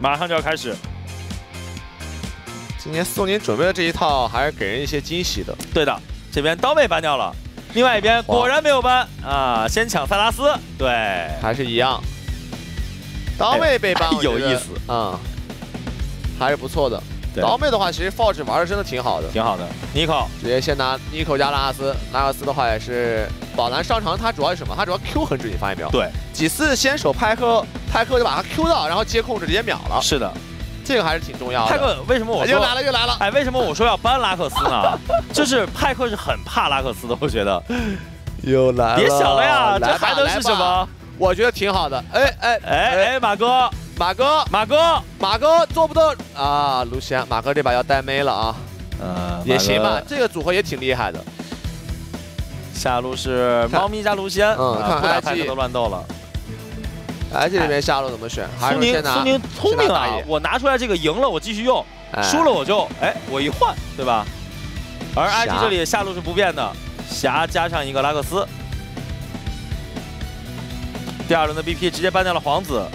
马上就要开始。今天宋宁准备的这一套还是给人一些惊喜的。对的，这边刀妹搬掉了，另外一边果然没有搬啊，先抢塞拉斯，对，还是一样。刀妹被搬，有意思，嗯，还是不错的。刀妹的话，其实 Forge 玩的真的挺好的，挺好的。Nico 直接先拿 Nico 加拉克斯，拉克斯的话也是宝蓝上场，他主要是什么？他主要 Q 很准，你发现没有？对，几次先手派克，派克就把他 Q 到，然后接控制直接秒了。是的，这个还是挺重要的。派克为什么我又来了又来了？哎，为什么我说要搬拉克斯呢？就是派克是很怕拉克斯的，我觉得。又来了，别想了呀，这还能是什么？我觉得挺好的。哎哎哎哎，马哥。马哥，马哥，马哥做不到啊！卢锡安，马哥这把要带妹了啊！呃，也行吧，这个组合也挺厉害的。下路是猫咪加卢锡安，嗯，看看 IG 都乱斗了。IG 这边下路怎么选？苏宁，苏宁聪明啊！我拿出来这个赢了，我继续用；输了我就哎，我一换，对吧？而 IG 这里下路是不变的，霞加上一个拉克斯。第二轮的 BP 直接搬掉了皇子。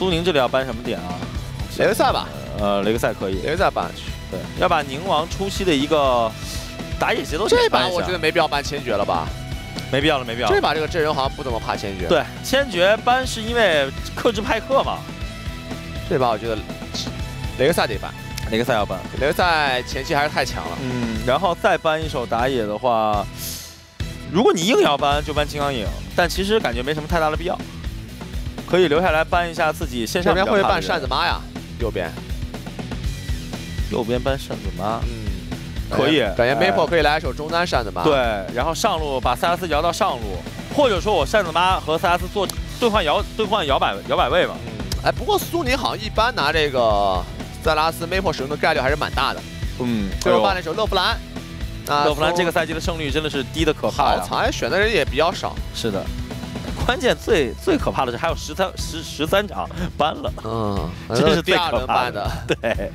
苏宁这里要搬什么点啊？雷克赛吧。呃，雷克赛可以。雷克赛搬去。对，要把宁王初期的一个打野节奏这把我觉得没必要搬千珏了吧？没必要了，没必要。这把这个阵容好像不怎么怕千珏。对，千珏搬是因为克制派克嘛。这把我觉得雷克赛得搬，雷克赛要搬。雷克赛前期还是太强了。嗯，然后再搬一手打野的话，如果你硬要搬，就搬金刚影，但其实感觉没什么太大的必要。可以留下来搬一下自己线上。这边会搬扇子妈呀，右边，右边搬扇子妈，嗯，可以。感觉 Maple 可以来一手中单扇子妈。对，然后上路把塞拉斯摇到上路，或者说我扇子妈和塞拉斯做兑换摇兑换摇摆摇摆位嘛。哎，不过苏宁好像一般拿这个塞拉斯 Maple 使用的概率还是蛮大的。嗯，最后办了一手勒弗兰。勒弗兰这个赛季的胜率真的是低的可怕呀。藏选的人也比较少。是的。关键最最可怕的是还有十三十十三场搬了，嗯，这是第二轮搬的。对，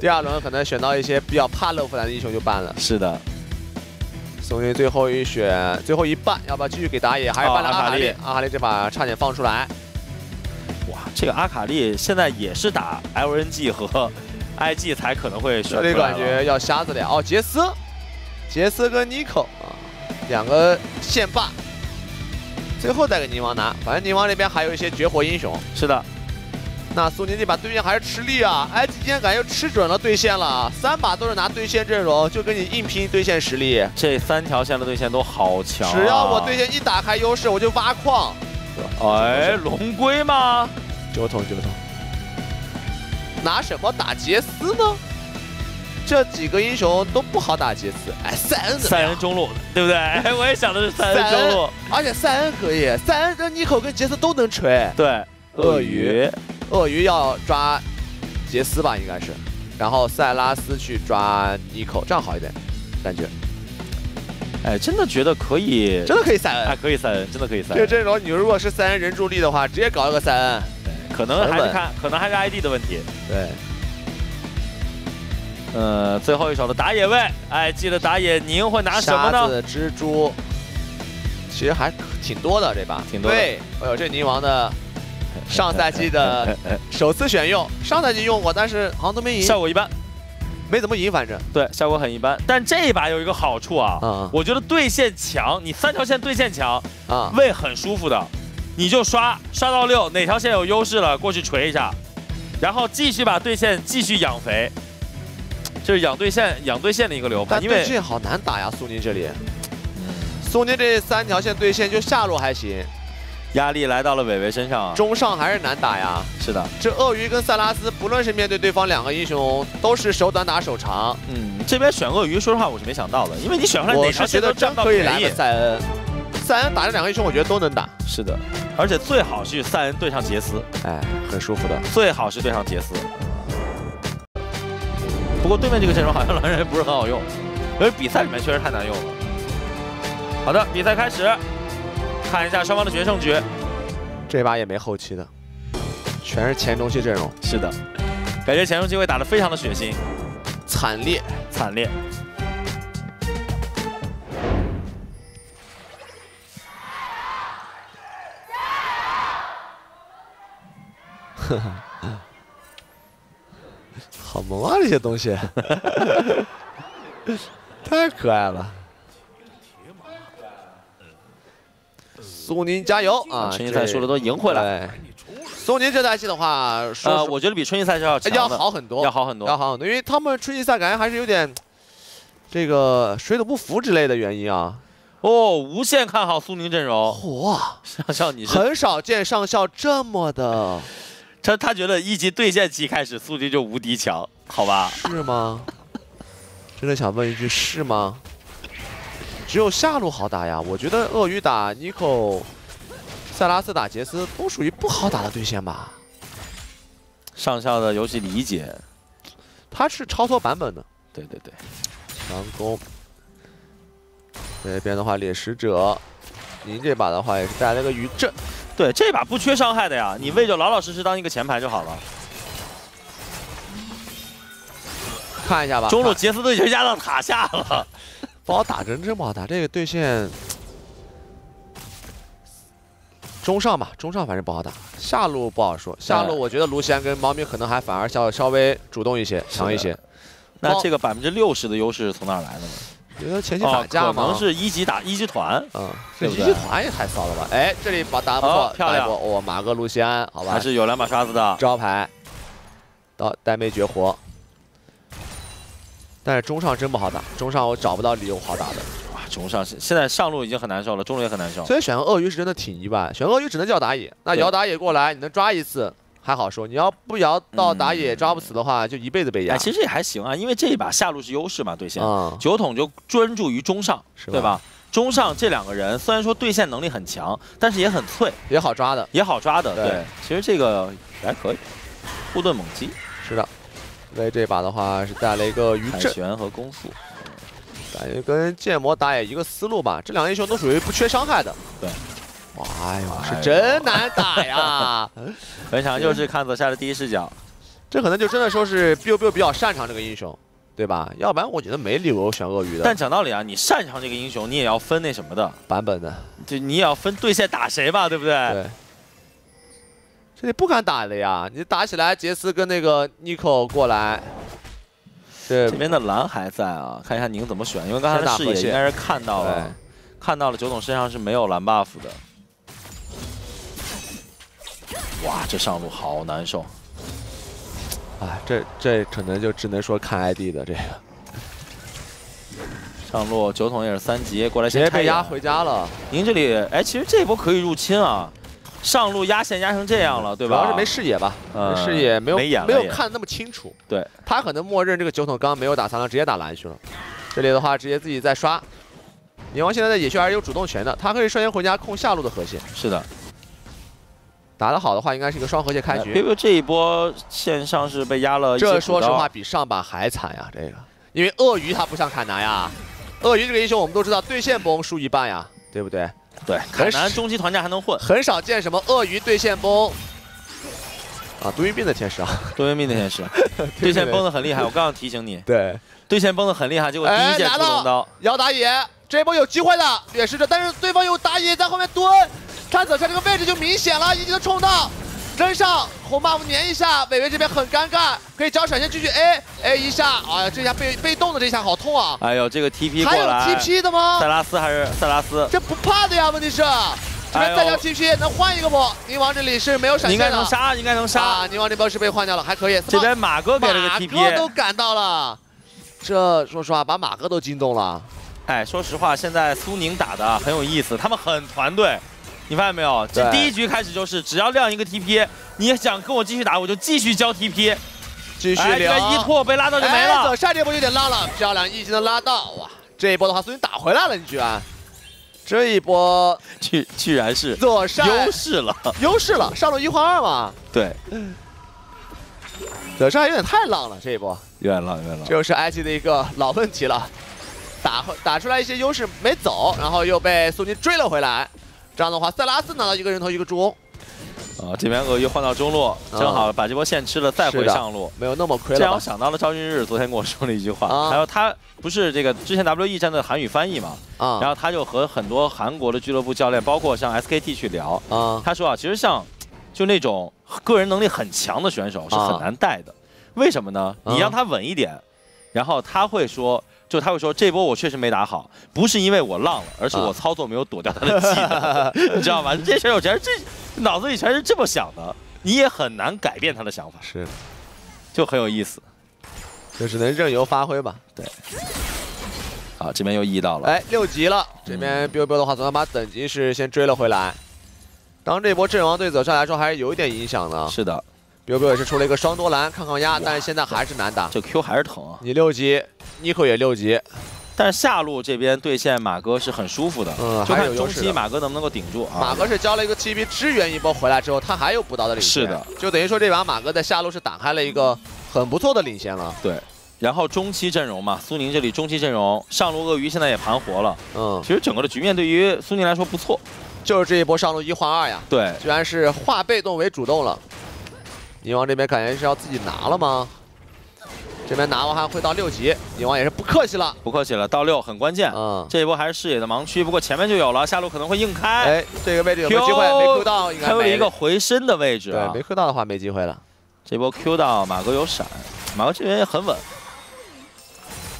第二轮可能选到一些比较怕勒芙兰的英雄就搬了。是的，宋云最后一选，最后一半，要不要继续给打野？还是搬了阿卡丽？阿卡丽这把差点放出来。哇，这个阿卡丽现在也是打 LNG 和 IG 才可能会选。这里感觉要瞎子了哦，杰斯，杰斯跟妮蔻啊，两个线霸。最后再给宁王拿，反正宁王这边还有一些绝活英雄。是的，那苏宁这把对线还是吃力啊！哎，今天感觉吃准了对线了，三把都是拿对线阵容，就跟你硬拼对线实力。这三条线的对线都好强，只要我对线一打开优势，我就挖矿。哎，龙龟吗？九桶九桶，拿什么打杰斯呢？这几个英雄都不好打杰斯，哎，塞恩塞恩中路，对不对？哎，我也想的是塞恩中路，而且塞恩可以，塞恩跟妮蔻跟杰斯都能锤。对，鳄鱼，鳄鱼要抓杰斯吧，应该是，然后塞拉斯去抓妮蔻，这样好一点，感觉。哎，真的觉得可以，真的可以塞恩，还可以塞恩，真的可以塞。这个阵容，你如果是塞恩人助力的话，直接搞一个塞恩，可能还是看，可能还是 ID 的问题。对。呃，最后一手的打野位，哎，记得打野您会拿什么呢？子、蜘蛛，其实还挺多的这把，挺多的。对，哎呦，这宁王的上赛季的 首次选用，上赛季用过，但是好像都没赢，效果一般，没怎么赢，反正。对，效果很一般。但这一把有一个好处啊，嗯，我觉得对线强，你三条线对线强啊，位很舒服的，你就刷刷到六，哪条线有优势了，过去锤一下，然后继续把对线继续养肥。就是养对线，养对线的一个流派。因为对线好难打呀，苏宁这里。苏宁这三条线对线就下路还行，压力来到了伟伟身上。中上还是难打呀。是的，这鳄鱼跟塞拉斯，不论是面对对方两个英雄，都是手短打手长。嗯，这边选鳄鱼，说实话我是没想到的，因为你选出来哪条线都占不到可以来塞恩，塞恩打这两个英雄，我觉得都能打。是的，而且最好是塞恩对上杰斯，哎，很舒服的。最好是对上杰斯。不过对面这个阵容好像狼人不是很好用，因为比赛里面确实太难用了。好的，比赛开始，看一下双方的决胜局。这把也没后期的，全是前中期阵容。是的，感觉前中期会打得非常的血腥、惨烈、惨烈。呵呵，好萌啊，这些东西，太可爱了。苏宁加油啊！春季赛输了都赢回来。苏宁这赛季的话，呃，我觉得比春季赛要要好很多，要好很多，要好很多。因为他们春季赛感觉还是有点这个水土不服之类的原因啊。哦，无限看好苏宁阵容。哇，上校你是很少见上校这么的，他他觉得一级对线期开始苏宁就无敌强，好吧？是吗？真的想问一句，是吗？只有下路好打呀，我觉得鳄鱼打尼克、塞拉斯打杰斯都属于不好打的对线吧。上校的游戏理解，他是超脱版本的。对对对，强攻。这边的话，猎食者，您这把的话也是带了个余震。对，这把不缺伤害的呀，你位就老老实实当一个前排就好了。看一下吧，中路杰斯都已经压到塔下了。不好打，真真不好打。这个对线 中上吧，中上反正不好打。下路不好说，下路我觉得卢锡安跟猫咪可能还反而要稍微主动一些，强一些。那这个百分之六十的优势从哪来的呢？觉得前期打架嘛可能是一级打一级团，嗯，这一级团也太骚了吧？哎，这里把打不错，漂亮！哇，马哥卢锡安，好吧，还是有两把刷子的招牌，到呆妹绝活。但是中上真不好打，中上我找不到理由好打的。哇，中上现现在上路已经很难受了，中路也很难受。所以选个鳄鱼是真的挺一般，选鳄鱼只能叫打野。那摇打野过来，你能抓一次还好说，你要不摇到打野抓不死的话，就一辈子被压。其实也还行啊，因为这一把下路是优势嘛，对线。酒桶就专注于中上，对吧？中上这两个人虽然说对线能力很强，但是也很脆，也好抓的，也好抓的。对，其实这个还可以，护盾猛击。是的。为这把的话是带了一个余震，旋和攻速，感觉跟剑魔打野一个思路吧。这两个英雄都属于不缺伤害的。对，哇哎呦，是真难打呀！本场就是看左下的第一视角，这可能就真的说是 biu biu 比较擅长这个英雄，对吧？要不然我觉得没理由选鳄鱼的。但讲道理啊，你擅长这个英雄，你也要分那什么的版本的，就你也要分对线打谁吧，对不对？对。这里不敢打了呀！你打起来，杰斯跟那个 Nico 过来，这这边的蓝还在啊，看一下宁怎么选，因为刚才的视野应该是看到了，看到了九总身上是没有蓝 buff 的。哇，这上路好难受！哎，这这可能就只能说看 ID 的这个。上路酒桶也是三级过来，直接被压回家了。您这里，哎，其实这波可以入侵啊。上路压线压成这样了，对吧？主要是没视野吧，视野没有没有看那么清楚。对，他可能默认这个酒桶刚刚没有打残了，直接打蓝去了。这里的话，直接自己再刷。宁王现在在野区还是有主动权的，他可以率先回家控下路的核心。是的，打得好的话，应该是一个双河蟹开局。别别，这一波线上是被压了。这说实话比上把还惨呀，这个，因为鳄鱼他不像坎南呀，鳄鱼这个英雄我们都知道对线崩输一半呀，对不对？对，很难终极团战还能混，很少见什么鳄鱼对线崩啊！多云病的天使啊，多云病的天使，对线崩的很厉害。我刚刚提醒你，对，对线崩的很厉害，结果第一剑出龙刀，要打野，这一波有机会的，掠食者，但是对方有打野在后面蹲，看走下这个位置就明显了，一技能冲到。跟上红 buff 粘一下，伟伟这边很尴尬，可以交闪现继续 A A 一下，哎呀，这下被被动的这下好痛啊！哎呦，这个 TP 还有 TP 的吗？塞拉斯还是塞拉斯？这不怕的呀，问题是这边再交 TP 能换一个不？宁王这里是没有闪现的，应该能杀，应该能杀。宁王这波是被换掉了，还可以。这边马哥给了个 TP，马哥都赶到了，这说实话把马哥都惊动了。哎，说实话，现在苏宁打的很有意思，他们很团队。你发现没有？这第一局开始就是，只要亮一个 TP，你想跟我继续打，我就继续交 TP，继续聊。一拓被拉到就没了。下这波有点浪了，漂亮，一技能拉到，哇！这一波的话，苏宁打回来了，你居然，这一波 居居然是左上优势了，优势了，上路一换二嘛。对，左上有点太浪了，这一波有点浪，有点浪。这就是 IG 的一个老问题了，打打出来一些优势没走，然后又被苏宁追了回来。这样的话，塞拉斯拿到一个人头一个助攻。啊，这边鳄鱼换到中路，正好把这波线吃了，再回上路，没有那么亏了。这让我想到了赵俊日昨天跟我说了一句话，还有他不是这个之前 WE 站的韩语翻译嘛？啊，然后他就和很多韩国的俱乐部教练，包括像 SKT 去聊。啊，他说啊，其实像就那种个人能力很强的选手是很难带的。为什么呢？你让他稳一点，然后他会说，就他会说这波我确实没打好，不是因为我浪了，而是我操作没有躲掉他的技能，你知道吗？这选手全是这脑子里全是这么想的，你也很难改变他的想法，是，就很有意思，就只能任由发挥吧。对。好，这边又 E 到了，哎，六级了。这边 biu biu 的话，总算把等级是先追了回来。当这波阵亡对泽帅来说还是有一点影响的。是的，biu biu 也是出了一个双多兰抗抗压，但是现在还是难打。这 Q 还是疼啊！你六级，Nico 也六级，但是下路这边对线马哥是很舒服的。嗯，就看中期马哥能不能够顶住啊。马哥是交了一个 TP 支援一波回来之后，他还有补刀的领先。是的，就等于说这把马哥在下路是打开了一个很不错的领先了。对。然后中期阵容嘛，苏宁这里中期阵容，上路鳄鱼现在也盘活了。嗯，其实整个的局面对于苏宁来说不错，就是这一波上路一换二呀。对，居然是化被动为主动了。宁王这边感觉是要自己拿了吗？这边拿完还会到六级，宁王也是不客气了，不客气了，到六很关键。嗯，这一波还是视野的盲区，不过前面就有了，下路可能会硬开。哎，这个位置有个机会没 Q 到，应该有一个回身的位置。对，没 Q 到的话没机会了。这波 Q 到马哥有闪，马哥这边也很稳。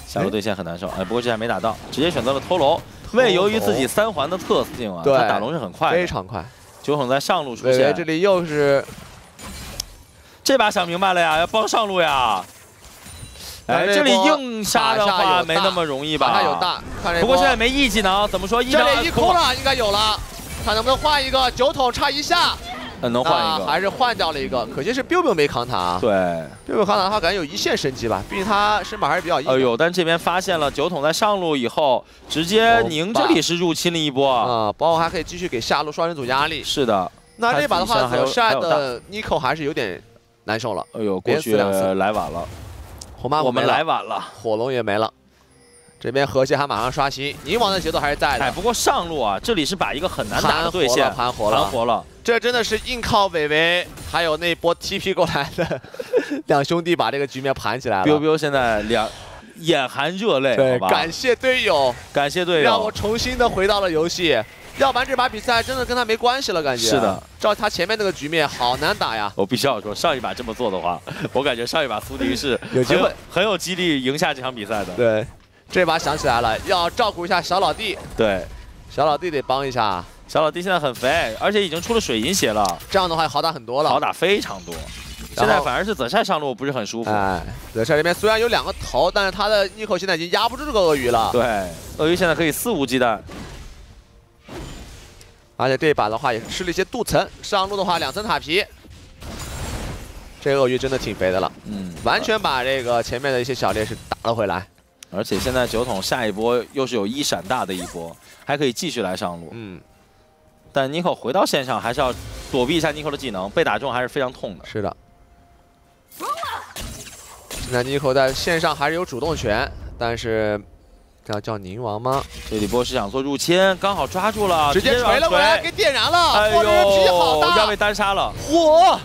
下路对线很难受，哎，不过这下没打到，直接选择了偷龙。为由于自己三环的特性啊，他打龙是很快，非常快。九孔在上路出现，这里又是这把想明白了呀，要帮上路呀。哎，这里硬杀的话没那么容易吧？他有大，不过现在没 E 技能，怎么说？这里一空了，应该有了，看能不能换一个酒桶，差一下。能换一个，还是换掉了一个，可惜是 biu biu 没扛塔。对，biu biu 扛塔的话，感觉有一线生机吧，毕竟他身板还是比较硬。哎呦，但这边发现了酒桶在上路以后，直接宁这里是入侵了一波啊，包括还可以继续给下路双人组压力。是的，那这把的话，泽帅的 Nico 还是有点难受了。哎呦，过去来晚了，红妈我们来晚了，火龙也没了。这边河蟹还马上刷新，宁王的节奏还是在的。哎，不过上路啊，这里是把一个很难打的对线盘活了，盘活了。这真的是硬靠伟伟，还有那波 TP 过来的 两兄弟把这个局面盘起来了。biu biu 现在两眼含热泪，对，感谢队友，感谢队友，让我重新的回到了游戏。要不然这把比赛真的跟他没关系了，感觉。是的，照他前面那个局面，好难打呀。我必须要说，上一把这么做的话，我感觉上一把苏迪是 有机会，很有几率赢下这场比赛的。对。这把想起来了，要照顾一下小老弟。对，小老弟得帮一下。小老弟现在很肥，而且已经出了水银鞋了。这样的话好打很多了，好打非常多。现在反而是泽帅上路不是很舒服。哎，泽帅这边虽然有两个头，但是他的妮蔻现在已经压不住这个鳄鱼了。对，鳄鱼现在可以肆无忌惮。而且这一把的话也是吃了一些镀层，上路的话两层塔皮。这鳄鱼真的挺肥的了，嗯，完全把这个前面的一些小劣势打了回来。而且现在酒桶下一波又是有一闪大的一波，还可以继续来上路。嗯，但妮蔻回到线上还是要躲避一下妮蔻的技能，被打中还是非常痛的。是的。现在妮蔻在线上还是有主动权，但是要叫宁王吗？这里波是想做入侵，刚好抓住了，直接锤了过来，给点燃了。哎呦，脾气好大，要被单杀了。火。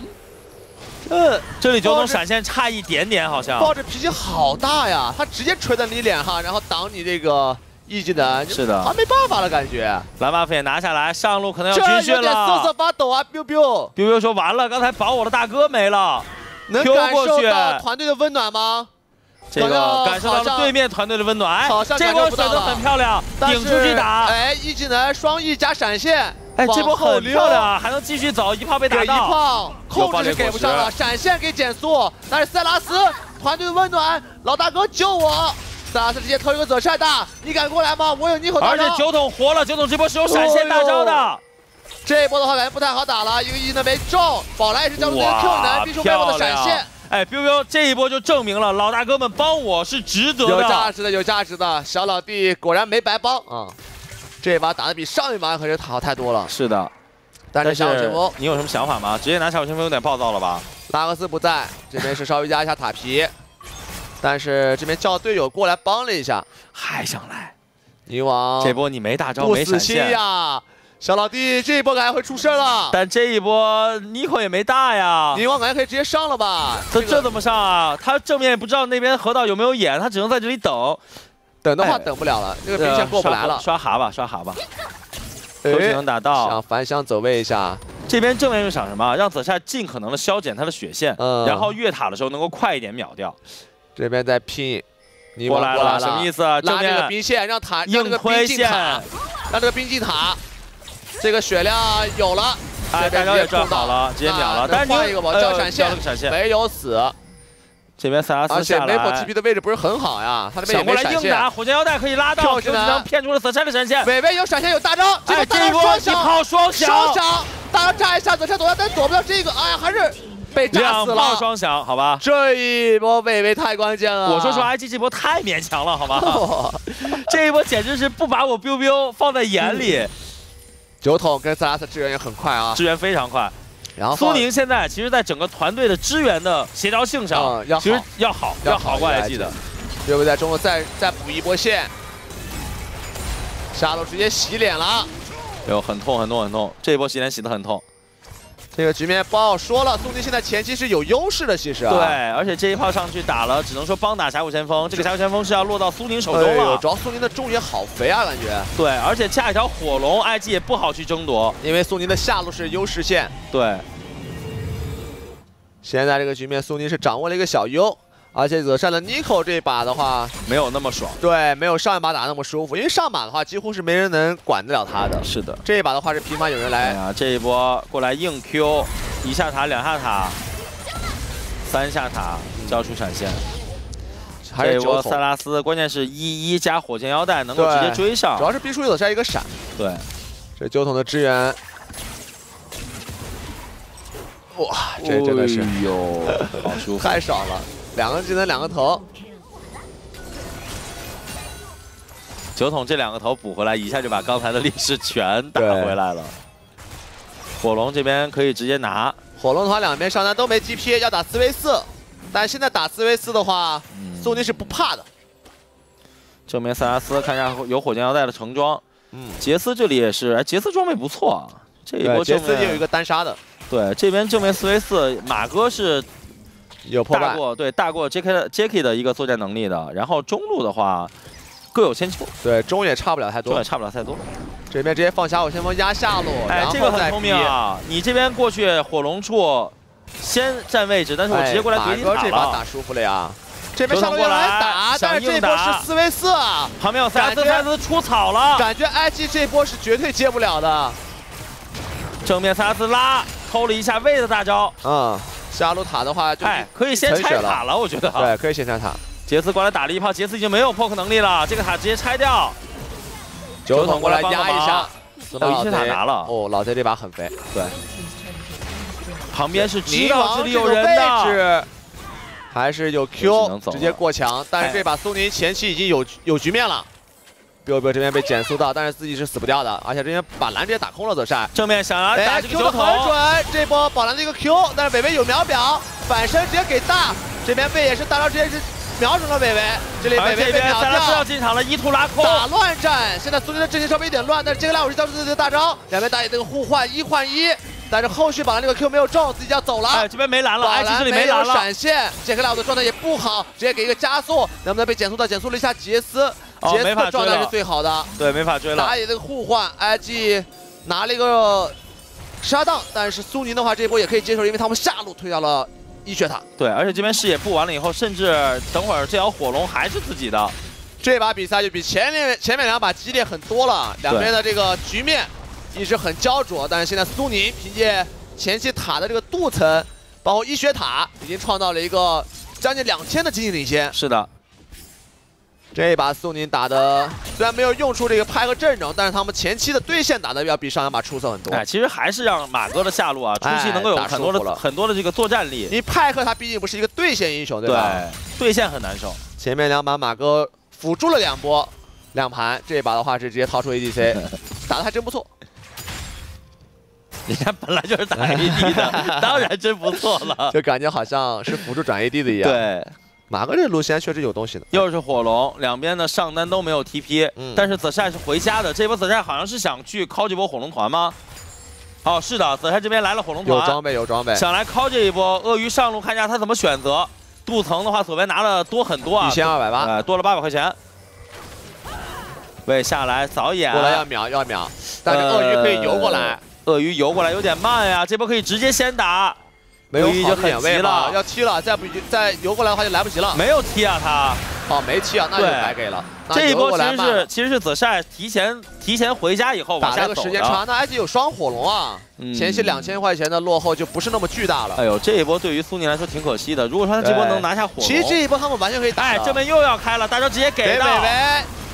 嗯，这里九筒闪现差一点点，好像。抱着脾气好大呀，他直接锤在你脸上，然后挡你这个 E 技能。是的，他没办法了，感觉。蓝 buff 也拿下来，上路可能要军训了。有点瑟瑟发抖啊，biu biu。biu biu 说完了，刚才保我的大哥没了。能感受到团队的温暖吗？这个感受到了对面团队的温暖。好像这波选择很漂亮，顶出去打。哎一技能双 E 加闪现。哎，这波很漂亮，还能继续走，一炮被打到。一炮控制是给不上了，闪现给减速，但是塞拉斯团队的温暖，老大哥救我！塞拉斯直接偷一个泽帅大，你敢过来吗？我有逆口大招。而且九筒活了，酒桶这波是有闪现大招的。这一波的话感觉不太好打了，一个 E 呢没中，宝来也是交出了 Q 能，必出背后的闪现。哎，biu biu 这一波就证明了老大哥们帮我是值得的，有价值的，有价值的，小老弟果然没白帮啊。这一把打的比上一把可是好太多了。是的，但是小旋风，你有什么想法吗？直接拿小旋风有点暴躁了吧？拉克斯不在，这边是稍微压一下塔皮，但是这边叫队友过来帮了一下，还想来？宁王这波你没大招没闪现呀，小老弟这一波感觉会出事了。但这一波妮蔻也没大呀，宁王感觉可以直接上了吧？这这怎么上啊？他正面不知道那边河道有没有眼，他只能在这里等。等的话等不了了，这个兵线过不来了。刷蛤吧，刷哈吧，都能打到。想反向走位一下，这边正面是想什么？让泽夏尽可能的消减他的血线，然后越塔的时候能够快一点秒掉。这边在拼，你过来了，什么意思？拉这个兵线，让塔让这个兵进塔，让这个兵进塔。这个血量有了，哎，大招也赚好了，直接秒了。但是换一个吧，交闪现，没有死。这边塞拉斯下来，而且梅 TP 的位置不是很好呀，他的位置过来硬打，火箭腰带可以拉到，技能骗出了泽山的闪现。伟伟有闪现有大招，这个双响，双响，大招炸一下，泽山躲掉，但躲不掉这个，哎呀，还是被炸死了。两炮双响，好吧，这一波伟伟太关键了。我说实话，IG 这波太勉强了，好吧，这一波简直是不把我 biu biu 放在眼里。酒桶跟萨拉斯支援也很快啊，支援非常快。然后苏宁现在其实，在整个团队的支援的协调性上，其实要好，要好过来记得。对不在中路再再补一波线，下路直接洗脸了。有，很痛很痛很痛，这一波洗脸洗的很痛。这个局面不好说了，苏宁现在前期是有优势的，其实。啊对，而且这一炮上去打了，只能说帮打峡谷先锋。这个峡谷先锋是要落到苏宁手中了。主要苏宁的中野好肥啊，感觉。对，而且架一条火龙，IG 也不好去争夺，因为苏宁的下路是优势线。对。现在这个局面，苏宁是掌握了一个小优。而且泽善的 Nico 这一把的话没有那么爽，对，没有上一把打那么舒服，因为上把的话几乎是没人能管得了他的。是的，这一把的话是频繁有人来。啊，这一波过来硬 Q，一下塔，两下塔，三下塔，交出闪现。这一波塞拉斯，关键是一一加火箭腰带能够直接追上，主要是逼出泽善一个闪。对，这酒桶的支援，哇，这真的是哟，好舒服，太爽了。两个技能，两个头，酒桶这两个头补回来，一下就把刚才的劣势全打回来了。火龙这边可以直接拿，火龙的话两边上单都没 GP，要打四 v 四，但现在打四 v 四的话，苏宁是不怕的。正面塞拉斯看一下有火箭腰带的成装，嗯，杰斯这里也是，哎，杰斯装备不错啊，这一波杰斯也有一个单杀的。对，这边正面四 v 四，马哥是。有破大过对大过 J.K. J.K. 的一个作战能力的，然后中路的话各有千秋，对中也差不了太多，中也差不了太多。这边直接放峡谷先锋压下路，哎，这个很聪明啊！你这边过去火龙处先占位置，但是我直接过来怼你塔了。这把打舒服了呀！这边上路过来打，但是这波是四 v 四啊！旁边有塞斯，塞斯出草了，感觉 IG 这波是绝对接不了的。正面塞斯拉偷了一下位的大招，嗯。下路塔的话，哎，可以先拆塔了，我觉得。对，可以先拆塔。杰斯过来打了一炮，杰斯已经没有 poke 能力了，这个塔直接拆掉。酒桶过来压一下，哦，一血塔拿了。哦，老贼这把很肥。对。旁边是知道这里有人的，还是有 Q 直接过墙，但是这把苏宁前期已经有有局面了。Biu biu 这边被减速到，但是自己是死不掉的，而且这边把蓝直接打空了。泽善正面想要打这个 Q 的很准，这波宝蓝的一个 Q，但是伟伟有秒表，反身直接给大，这边贝也是大招直接是瞄准了伟伟，这里伟伟被秒掉。要进场了，一图拉空，打乱战。现在苏宁的阵型稍微有点乱，但是这个亮武是交出自己的大招，两边打野这个互换一换一，但是后续宝蓝这个 Q 没有中，自己要走了。哎，这边没蓝了，宝蓝这里没蓝了。闪现，杰克亮的状态也不好，直接给一个加速，能不能被减速到？减速了一下杰斯。杰斯的状态是最好的，对，没法追了。打野这个互换，IG 拿了一个杀档，但是苏宁的话这一波也可以接受，因为他们下路推掉了一血塔。对，而且这边视野布完了以后，甚至等会儿这条火龙还是自己的。这把比赛就比前面前面两把激烈很多了，两边的这个局面一直很焦灼，但是现在苏宁凭借前期塔的这个镀层，包括一血塔，已经创造了一个将近两千的经济领先。是的。这一把苏宁打的虽然没有用出这个派和阵容，但是他们前期的对线打的要比上两把出色很多。哎，其实还是让马哥的下路啊，初期能够有很多的很多的这个作战力。你派克他毕竟不是一个对线英雄，对吧？对，对线很难受。前面两把马哥辅助了两波两盘，这一把的话是直接掏出 ADC，打的还真不错。人家本来就是打 AD 的，当然真不错了。就感觉好像是辅助转 AD 的一样。对。马哥这路线确实有东西的，又是火龙，两边的上单都没有 TP，但是泽晒是回家的，这波泽晒好像是想去敲这波火龙团吗？哦，是的，泽晒这边来了火龙团，有装备有装备，想来敲这一波。鳄鱼上路看一下他怎么选择，镀层的话左边拿了多很多啊，一千二百八，多了八百块钱。喂，下来扫眼，过来要秒要秒，但是鳄鱼可以游过来，鳄鱼游过来有点慢呀，这波可以直接先打。没有好点位了，要踢了，再不再游过来的话就来不及了。没有踢啊，他。哦，没踢啊，那就白给了。这一波其实是其实是泽晒提前提前回家以后往下走个时间差，那 IG 有双火龙啊，前期两千块钱的落后就不是那么巨大了。哎呦，这一波对于苏宁来说挺可惜的。如果说他这波能拿下火龙，其实这一波他们完全可以打。哎，这边又要开了，大招直接给到。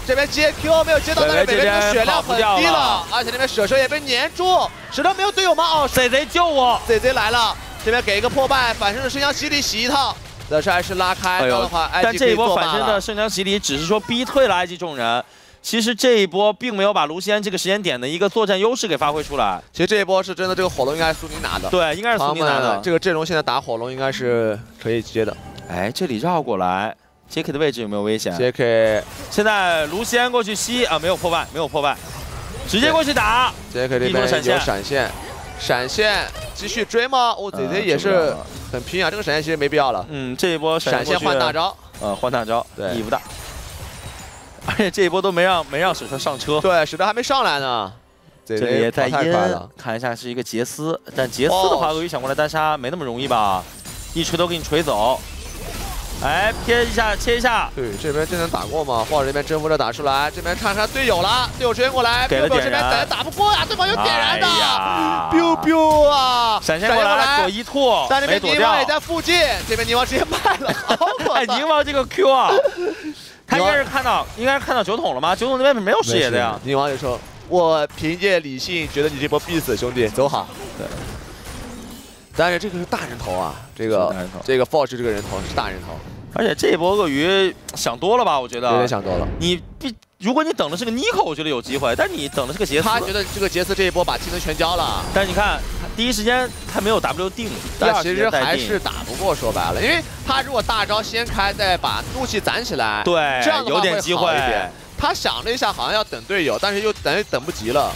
这边接 Q 没有接到，但是北北这个血量很低了，而且那边舍舍也被粘住，舍舍没有队友吗？哦，ZZ 救我，ZZ 来了，这边给一个破败，反身的生姜洗礼洗一套，但是还是拉开的话，但这一波反身的圣枪洗礼只是说逼退了埃及众人，其实这一波并没有把卢锡安这个时间点的一个作战优势给发挥出来。其实这一波是真的，这个火龙应该是苏宁拿的，对，应该是苏宁拿的。这个阵容现在打火龙应该是可以接的。哎，这里绕过来。J.K. 的位置有没有危险？J.K. 现在卢锡安过去吸啊，没有破败，没有破败，直接过去打。J.K. 这边有闪现，闪现继续追吗？哦，Z.Z. 也是很拼啊，这个闪现其实没必要了。嗯，这一波闪现换大招，呃，换大招，对，意不大。而且这一波都没让没让水车上车，对，水车还没上来呢。这里也在阴，看一下是一个杰斯，但杰斯的话，鳄鱼想过来单杀没那么容易吧？一锤头给你锤走。哎，偏一下，切一下。对，这边真能打过吗？或者这边征服者打出来，这边看看队友了，队友支援过来，给了点燃，打不过呀，对方有点燃的，biu biu 啊，闪现过来，躲一兔，但这边宁王也在附近，这边宁王直接卖了，哎，宁王这个 Q 啊，他应该是看到，应该是看到酒桶了吗？酒桶那边没有视野的呀。宁王就说：“我凭借理性觉得你这波必死，兄弟，走好。”对。但是这个是大人头啊，这个这个 Forge 这个人头是大人头，而且这一波鳄鱼想多了吧？我觉得有点想多了。你必如果你等的是个 Nico，我觉得有机会，但你等的是个杰斯。他觉得这个杰斯这一波把技能全交了，但是你看第一时间他没有 W 定，但其实还是打不过。说白了，因为他如果大招先开，再把怒气攒起来，对，这样的话会好一点。他想了一下，好像要等队友，但是又等于等不及了。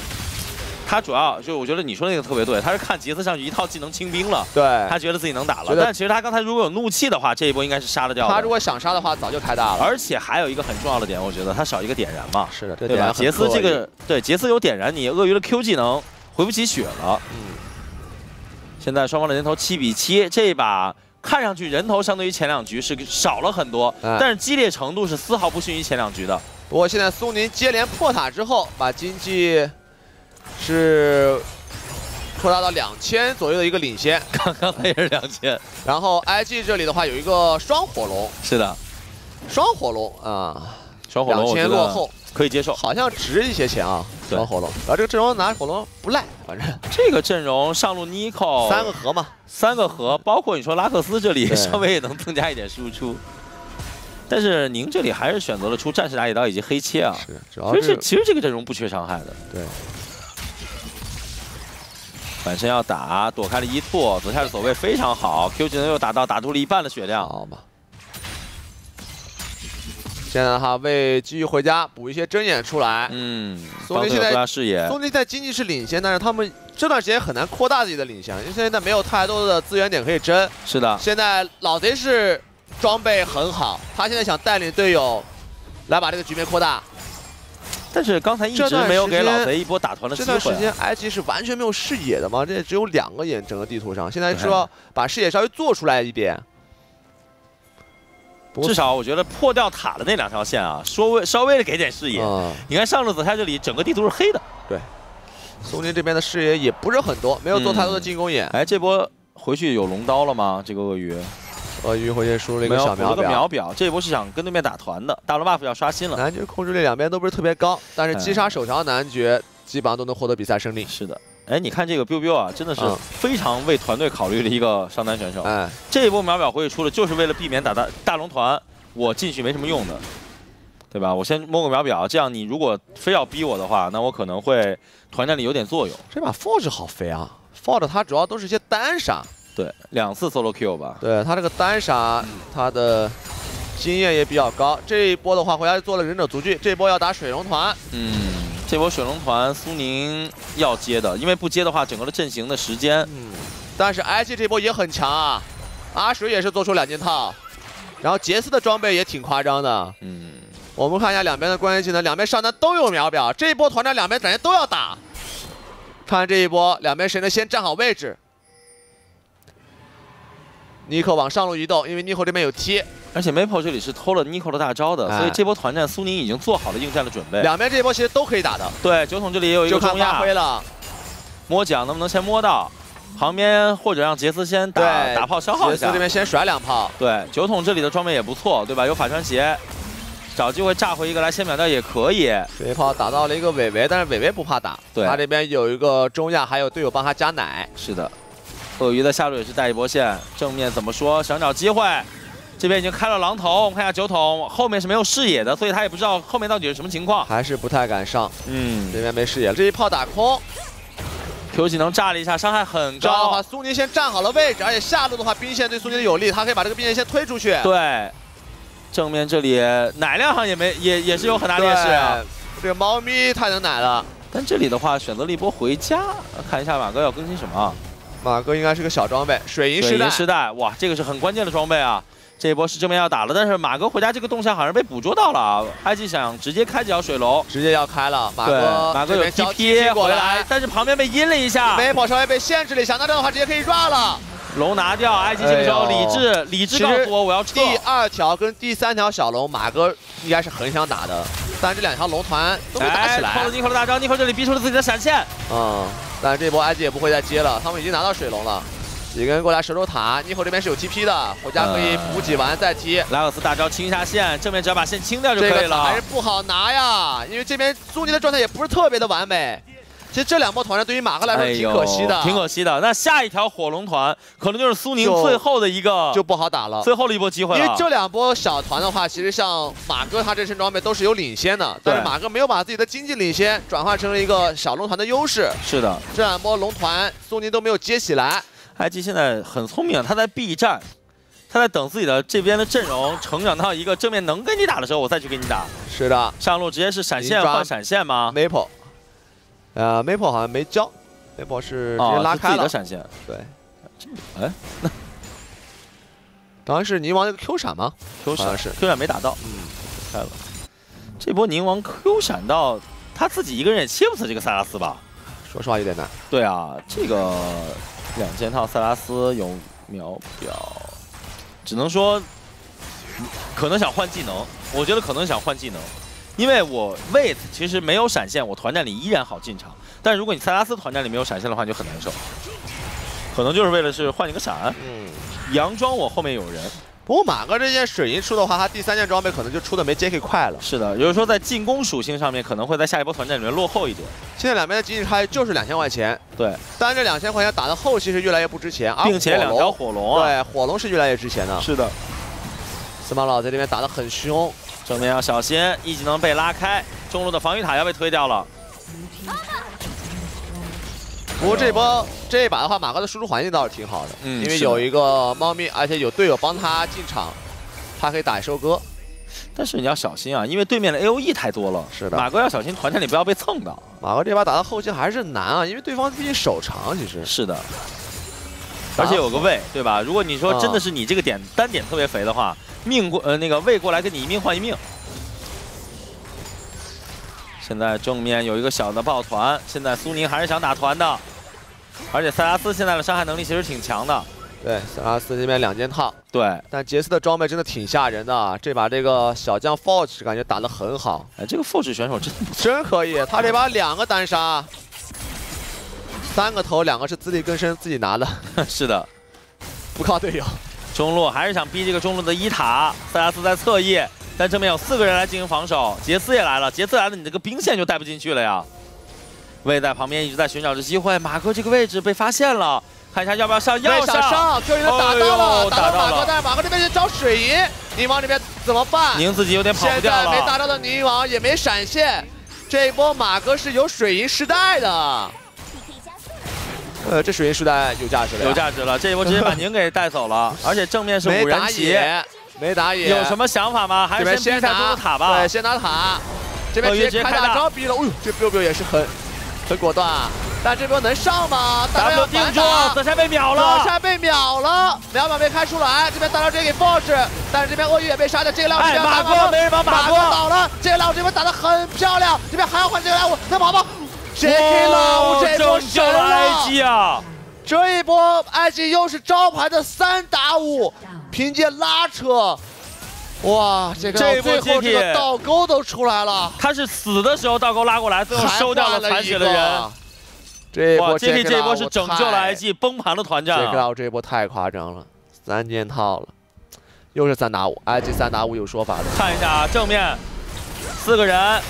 他主要就我觉得你说那个特别对，他是看杰斯上去一套技能清兵了，对，他觉得自己能打了。但其实他刚才如果有怒气的话，这一波应该是杀得掉的。他如果想杀的话，早就开大了。而且还有一个很重要的点，我觉得他少一个点燃嘛。是的，对吧？杰斯这个对杰斯有点燃，你鳄鱼的 Q 技能回不起血了。嗯。现在双方的人头七比七，这一把看上去人头相对于前两局是少了很多，但是激烈程度是丝毫不逊于前两局的。不过现在苏宁接连破塔之后，把经济是。扩大到两千左右的一个领先，刚刚也是两千。然后 IG 这里的话有一个双火龙，是的，双火龙啊，双火龙两千落后可以接受，好像值一些钱啊。双火龙，然后这个阵容拿火龙不赖，反正这个阵容上路 Nico 三个核嘛，三个核，包括你说拉克斯这里稍微也能增加一点输出，但是您这里还是选择了出战士打野刀以及黑切啊，是，主要是其实这个阵容不缺伤害的，对。反身要打，躲开了一兔，左下的走位非常好，Q 技能又打到，打出了一半的血量，好吧。现在哈为继续回家补一些针眼出来，嗯，苏宁现在视野，苏宁在经济是领先，但是他们这段时间很难扩大自己的领先，因为现在没有太多的资源点可以争。是的，现在老贼是装备很好，他现在想带领队友来把这个局面扩大。但是刚才一直没有给老贼一波打团的机会。这段时间 IG 是完全没有视野的吗？这只有两个眼，整个地图上。现在是要把视野稍微做出来一点。至少我觉得破掉塔的那两条线啊，稍微稍微的给点视野。你看上路走下这里，整个地图是黑的。对，苏宁这边的视野也不是很多，没有做太多的进攻眼。哎，这波回去有龙刀了吗？这个鳄鱼。鳄鱼回去输了一个小秒表，秒表。这一波是想跟对面打团的，大龙 buff 要刷新了。男爵控制力两边都不是特别高，但是击杀手条男爵基本上都能获得比赛胜利。是的，哎，你看这个 biu biu 啊，真的是非常为团队考虑的一个上单选手。哎，这一波秒表回去出了，就是为了避免打大大龙团，我进去没什么用的，对吧？我先摸个秒表，这样你如果非要逼我的话，那我可能会团战里有点作用。这把 Forge 好肥啊，Forge 它主要都是一些单杀。对，两次 solo kill 吧。对他这个单杀，他的经验也比较高。这一波的话，回家做了忍者足具。这一波要打水龙团。嗯，这波水龙团苏宁要接的，因为不接的话，整个的阵型的时间。嗯。但是 IG 这波也很强啊，阿水也是做出两件套，然后杰斯的装备也挺夸张的。嗯。我们看一下两边的关键技能，两边上单都有秒表。这一波团战两边感觉都要打。看这一波，两边谁能先站好位置？尼克往上路移动，因为尼克这边有 T，而且 Maple 这里是偷了尼克的大招的，所以这波团战苏宁已经做好了应战的准备。两边这一波其实都可以打的。对，酒桶这里也有一个中亚，了，摸奖能不能先摸到？旁边或者让杰斯先打打炮消耗一下。杰斯这边先甩两炮。对，酒桶这里的装备也不错，对吧？有法穿鞋，找机会炸回一个来先秒掉也可以。水炮打到了一个伟伟，但是伟伟不怕打。对，他这边有一个中亚，还有队友帮他加奶。是的。鳄鱼的下路也是带一波线，正面怎么说？想找机会，这边已经开了狼头，我们看一下酒桶后面是没有视野的，所以他也不知道后面到底是什么情况，还是不太敢上。嗯，这边没视野，这一炮打空，Q 技能炸了一下，伤害很高。这样的话，苏宁先站好了位置，而且下路的话兵线对苏宁有利，他可以把这个兵线先推出去。对，正面这里奶量上也没也也是有很大劣势啊。这个猫咪太能奶了，但这里的话选择了一波回家，看一下马哥要更新什么。马哥应该是个小装备，水银时代，哇，这个是很关键的装备啊！这一波是正面要打了，但是马哥回家这个动向好像被捕捉到了啊！IG 想直接开几条水龙，直接要开了。马哥，马哥有 TP 回来，但是旁边被阴了一下，没跑稍微被限制了一下，那这样的话直接可以 run 了。龙拿掉，IG 这个时候理智理智告诉我我要撤。第二条跟第三条小龙，马哥应该是很想打的，但这两条龙团都没打起来。靠了尼克的大招，尼克这里逼出了自己的闪现。嗯。但这波 IG 也不会再接了，他们已经拿到水龙了。几个人过来守守塔，妮蔻这边是有 TP 的，回家可以补给完再踢。莱尔斯大招清一下线，正面只要把线清掉就可以了。还是不好拿呀，因为这边苏宁的状态也不是特别的完美。其实这两波团战对于马哥来说挺可惜的，挺可惜的。那下一条火龙团可能就是苏宁最后的一个就不好打了，最后的一波机会了。因为这两波小团的话，其实像马哥他这身装备都是有领先的，但是马哥没有把自己的经济领先转化成了一个小龙团的优势。是的，这两波龙团苏宁都没有接起来。IG 现在很聪明，他在避战，他在等自己的这边的阵容成长到一个正面能跟你打的时候，我再去跟你打。是的，上路直接是闪现换闪现吗？Maple。呃，Maple 好像没交，Maple 是直接拉开了闪现。对，哎，那当然是宁王那个 Q 闪吗？Q 闪是 Q 闪没打到，嗯，开了。这波宁王 Q 闪到他自己一个人也切不死这个塞拉斯吧？说实话有点难。对啊，这个两件套塞拉斯有秒表，只能说可能想换技能，我觉得可能想换技能。因为我 Wait 其实没有闪现，我团战里依然好进场。但如果你塞拉斯团战里没有闪现的话，你就很难受。可能就是为了是换一个闪。嗯。佯装我后面有人。不过马哥这件水银出的话，他第三件装备可能就出的没 J.K 快了。是的，也就是说在进攻属性上面可能会在下一波团战里面落后一点。现在两边的经济差异就是两千块钱。对。但这两千块钱打到后期是越来越不值钱，并且两条火龙啊。对，火龙是越来越值钱的。是的。司马老在这边打的很凶。正面要小心，一技能被拉开，中路的防御塔要被推掉了。不过这波这一把的话，马哥的输出环境倒是挺好的，嗯，因为有一个猫咪，而且有队友帮他进场，他可以打收割。但是你要小心啊，因为对面的 A O E 太多了。是的，马哥要小心团战里不要被蹭到。马哥这把打到后期还是难啊，因为对方毕竟手长，其实是的。而且有个位，对吧？如果你说真的是你这个点单点特别肥的话。命过呃那个位过来跟你一命换一命。现在正面有一个小的抱团，现在苏宁还是想打团的，而且塞拉斯现在的伤害能力其实挺强的。对，塞拉斯这边两件套。对，但杰斯的装备真的挺吓人的，啊这把这个小将 Forge 感觉打得很好。哎，这个 Forge 选手真真可以，他这把两个单杀，三个头，两个是自力更生自己拿的。是的，不靠队友。中路还是想逼这个中路的一塔，塞拉斯在侧翼，但正面有四个人来进行防守，杰斯也来了，杰斯来了，你这个兵线就带不进去了呀。魏在旁边一直在寻找着机会，马哥这个位置被发现了，看一下要不要上，要上，Q 人打到了，打到马哥，但是马哥这边去找水银，宁王这边怎么办？宁自己有点跑不掉了，现在没打到的宁王也没闪现，这一波马哥是有水银时代的。呃，这水银时代有价值了，有价值了。这一波直接把宁给带走了，而且正面是五人骑，没打野，有什么想法吗？还是先先拿塔吧？对，先打塔。这边直接开大招逼了，哦呦，这 biu biu 也是很很果断。但这波能上吗？W 定住，紫杉被秒了，紫杉被秒了，两秒没开出来。这边大招直接给 Forge，但是这边鳄鱼也被杀掉。这个亮这边马哥没人帮马哥倒了，这个亮这边打的很漂亮。这边还要换这个亮，能跑吗？，JK 了，这波救了 IG 啊！这一波 IG 又是招牌的三打五，凭借拉扯，哇，这个最后这个倒钩都出来了。他是死的时候倒钩拉过来，最后收掉了残血的人。这一波 JK 这一波是拯救了 IG，崩盘的团战。JK 这一波太夸张了，三件套了，又是三打五，IG 三打五有说法的。看一下正面四个人，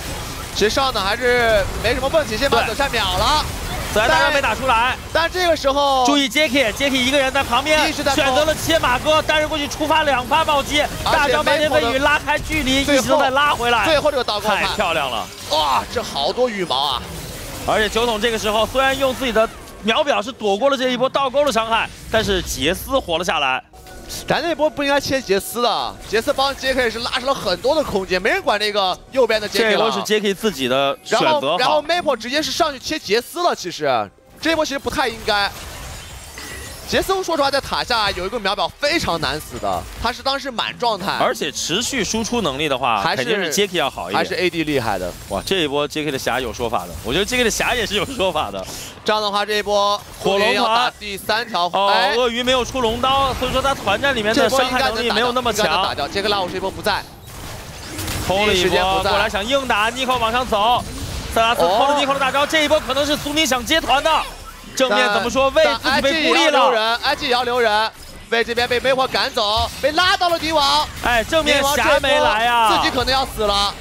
其实上的还是没什么问题，先把左下秒了。紫然大招没打出来，但这个时候注意 Jacky，Jacky 一个人在旁边，选择了切马哥，单人过去触发两发暴击，大招半天飞羽拉开距离，一直都在拉回来。最后这个倒钩太漂亮了，哇，这好多羽毛啊！而且酒桶这个时候虽然用自己的秒表是躲过了这一波倒钩的伤害，但是杰斯活了下来。咱那波不应该切杰斯的，杰斯帮 JK 是拉出了很多的空间，没人管这个右边的 JK 这波是 JK 自己的选择然后然后 Maple 直接是上去切杰斯了，其实。这波其实不太应该。杰森说实话在塔下有一个秒表非常难死的，他是当时满状态，而且持续输出能力的话，肯定是杰克要好一点，还是 AD 厉害的。哇，这一波杰克的霞有说法的，我觉得杰克的霞也是有说法的。这样的话，这一波火龙要打第三条。哦，鳄鱼没有出龙刀，所以说他团战里面的伤害能力没有那么强。打掉杰克拉，我这一波不在，偷了一波过来想硬打，尼克往上走，塞拉斯偷了尼克的大招，这一波可能是苏宁想接团的。正面怎么说？魏自己被孤立了，IG 也要留人，魏这边被魅惑赶走，被拉到了敌王。哎，正面霞没来啊，自己可能要死了。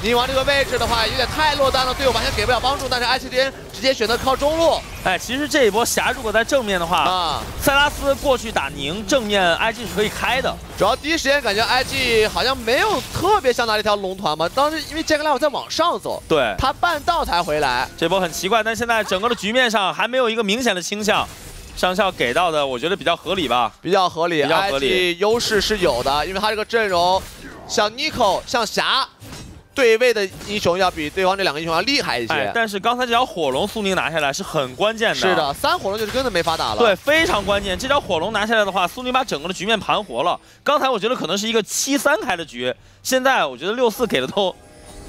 宁王这个位置的话有点太落单了，队友完全给不了帮助，但是 i 这边直接选择靠中路。哎，其实这一波霞如果在正面的话，啊，塞拉斯过去打宁，正面 IG 是可以开的。主要第一时间感觉 IG 好像没有特别想打这条龙团嘛，当时因为杰克拉我在往上走，对，他半道才回来。这波很奇怪，但现在整个的局面上还没有一个明显的倾向，上校给到的我觉得比较合理吧，比较合理，比较合理，优势是有的，因为他这个阵容像 Nico 像霞。对位的英雄要比对方这两个英雄要厉害一些，但是刚才这条火龙苏宁拿下来是很关键的。是的，三火龙就是根本没法打了。对，非常关键。这条火龙拿下来的话，苏宁把整个的局面盘活了。刚才我觉得可能是一个七三开的局，现在我觉得六四给的都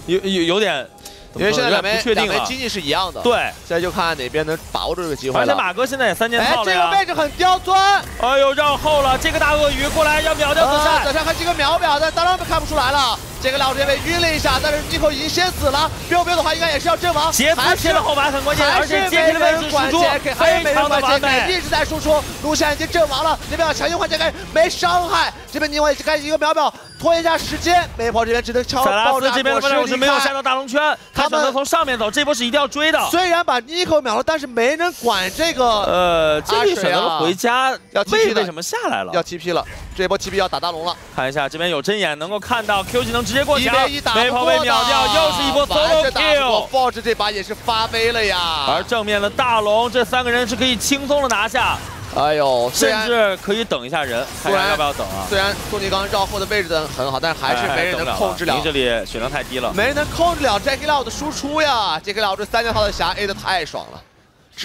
有有有点。因为现在两边两边经济是一样的，对，现在就看哪边能把握住这个机会而且马哥现在也三件套了这个位置很刁钻。哎呦，绕后了，这个大鳄鱼过来要秒掉紫扇，紫扇还是一个秒表的，当然看不出来了。这个老直接被晕了一下，但是尼克已经先死了。biu biu 的话应该也是要阵亡。杰斯切的后排很关键，而且杰克的位置输出非常的完美，一直在输出。卢锡安已经阵亡了，这边要强行换杰克，没伤害。这边宁王也是开始一个秒表。拖一下时间，梅跑这边只能敲。塞拉斯这边的位置没有下到大龙圈，他选择从上面走，这波是一定要追的。虽然把妮蔻秒了，但是没人管这个。呃，这里选择了回家，要 TP 为什么下来了？要 TP 了，这波 TP 要打大龙了。看一下这边有针眼，能够看到 Q 技能直接过墙，梅跑被秒掉，又是一波 solo kill。Forge 这把也是发威了呀。而正面的大龙，这三个人是可以轻松的拿下。哎呦，甚至可以等一下人，看要不要等啊？虽然苏尼刚绕后的位置的很好，但是还是没人能控制了。您这里血量太低了，没人能控制了 Jacky Lau 的输出呀！Jacky Lau 这三件套的霞 A 的太爽了。